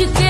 te ter